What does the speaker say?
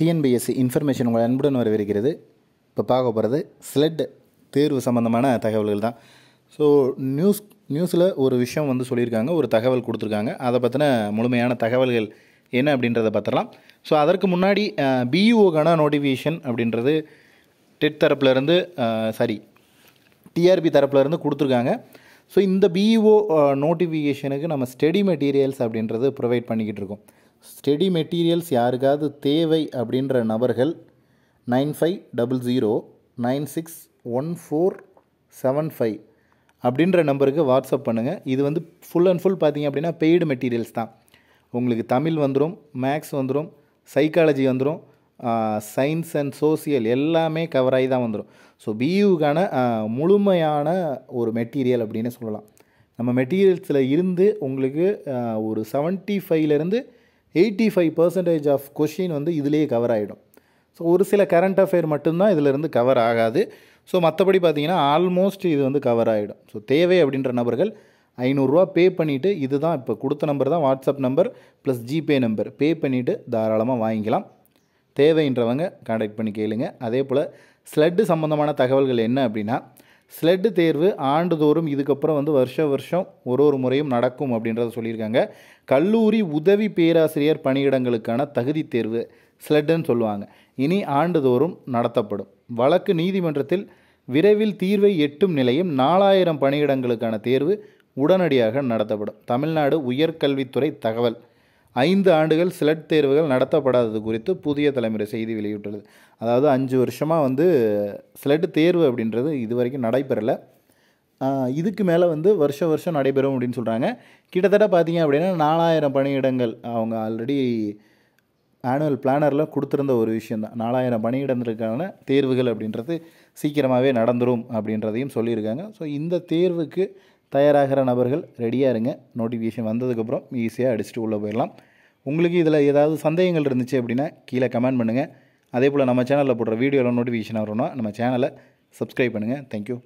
TNPSC information உங்கள் அன்புடன் வரவேற்கிறது. இப்போ பார்க்க போகிறது ஸ்லெட் தேர்வு சம்மந்தமான தகவல்கள் தான். ஸோ நியூஸ் நியூஸில் ஒரு விஷயம் வந்து சொல்லியிருக்காங்க ஒரு தகவல் கொடுத்துருக்காங்க. அதை பற்றின முழுமையான தகவல்கள் என்ன அப்படின்றத பார்த்துடலாம். ஸோ அதற்கு முன்னாடி பிஇஓக்கான நோட்டிஃபிகேஷன் அப்படின்றது டெட் தரப்புலேருந்து சாரி டிஆர்பி தரப்புலேருந்து கொடுத்துருக்காங்க. ஸோ இந்த பிஇஓ நோட்டிஃபிகேஷனுக்கு நம்ம ஸ்டடி மெட்டீரியல்ஸ் அப்படின்றது ப்ரொவைட் பண்ணிக்கிட்டு இருக்கோம். ஸ்டெடி மெட்டீரியல்ஸ் யாருக்காவது தேவை அப்படின்ற நபர்கள் nine five double zero nine six one four seven five அப்படின்ற நம்பருக்கு வாட்ஸ்அப் பண்ணுங்கள் இது வந்து ஃபுல் அண்ட் ஃபுல் பார்த்தீங்க அப்படின்னா பெய்டு மெட்டீரியல்ஸ் தான். உங்களுக்கு தமிழ் வந்துடும் மேக்ஸ் வந்துடும் சைக்காலஜி வந்துடும் சயின்ஸ் அண்ட் சோசியல் எல்லாமே கவர் ஆகி தான் வந்துடும் ஸோ பியூக்கான முழுமையான ஒரு மெட்டீரியல் அப்படின்னு சொல்லலாம். நம்ம மெட்டீரியல்ஸில் இருந்து உங்களுக்கு ஒரு செவன்ட்டி ஃபைவ்லேருந்து eighty five percentage of question வந்து இதிலேயே கவர் ஆகிடும் ஸோ ஒரு சில கரண்ட் அஃபேர் மட்டும்தான் இதிலிருந்து கவர் ஆகாது. ஸோ மற்றபடி பார்த்தீங்கன்னா ஆல்மோஸ்ட் இது வந்து கவர் ஆகிடும் ஸோ தேவை அப்படின்ற நபர்கள் ஐநூறுரூவா பே பண்ணிவிட்டு இதுதான் இப்போ கொடுத்த நம்பர் தான் WhatsApp number plus GPay number pay பண்ணிவிட்டு தாராளமாக வாங்கிக்கலாம். தேவைன்றவங்க கான்டாக்ட் பண்ணி கேளுங்க. அதே போல் ஸ்லெட்டு சம்மந்தமான தகவல்கள் என்ன அப்படின்னா ஸ்லெட்டு தேர்வு ஆண்டுதோறும் இதுக்கப்புறம் வந்து வருஷ வருஷம் ஒரு ஒரு முறையும் நடக்கும் அப்படின்றத சொல்லியிருக்காங்க. கல்லூரி உதவி பேராசிரியர் பணியிடங்களுக்கான தகுதி தேர்வு ஸ்லெட்டுன்னு சொல்லுவாங்க. இனி ஆண்டுதோறும் நடத்தப்படும். வழக்கு நீதிமன்றத்தில் விரைவில் தீர்வை எட்டும் நிலையும் நாலாயிரம் பணியிடங்களுக்கான தேர்வு உடனடியாக நடத்தப்படும். தமிழ்நாடு உயர்கல்வித்துறை தகவல். ஐந்து ஆண்டுகள் சிலட் தேர்வுகள் நடத்தப்படாதது குறித்து புதிய தலைமுறை செய்தி வெளியிட்டுள்ளது. அதாவது அஞ்சு வருஷமாக வந்து சிலட் தேர்வு அப்படின்றது இது வரைக்கும் நடைபெறலை இதுக்கு மேலே வந்து வருஷம் வருஷம் நடைபெறும் அப்படின்னு சொல்கிறாங்க கிட்டத்தட்ட பார்த்தீங்க அப்படின்னா நாலாயிரம் பணியிடங்கள் அவங்க ஆல்ரெடி ஆனுவல் பிளானரில் கொடுத்துருந்த ஒரு விஷயந்தான் நாலாயிரம் பணியிடங்களுக்கான தேர்வுகள் அப்படின்றது சீக்கிரமாகவே நடந்துடும் அப்படின்றதையும் சொல்லியிருக்காங்க. ஸோ இந்த தேர்வுக்கு தயாராகிற நபர்கள் ரெடியாக இருங்க. நோட்டிஃபிகேஷன் வந்ததுக்கப்புறம் ஈஸியாக அடிச்சுட்டு உள்ளே போயிடலாம். உங்களுக்கு இதில் ஏதாவது சந்தேகங்கள் இருந்துச்சு அப்படின்னா கீழே கமெண்ட் பண்ணுங்கள் அதே போல் நம்ம சேனலில் போடுற வீடியோவில் நோட்டிஃபிகேஷன் வரணும்னா நம்ம சேனலை சப்ஸ்கிரைப் பண்ணுங்கள் தேங்க்யூ